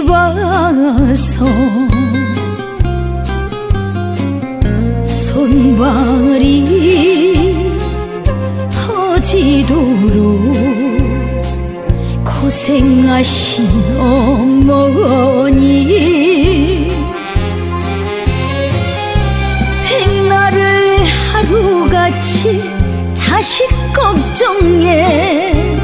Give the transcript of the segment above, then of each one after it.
와서 손발이 터지도록 고생하신 어머니. 백날을 하루같이 자식 걱정에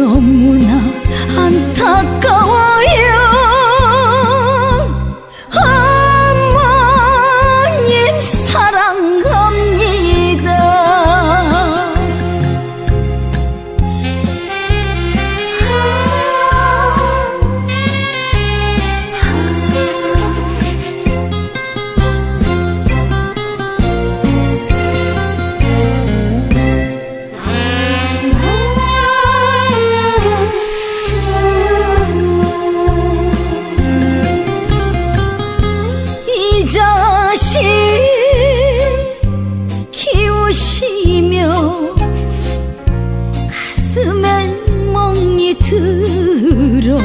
너무나 안타까워 자식 키우시며 가슴엔 멍이 들어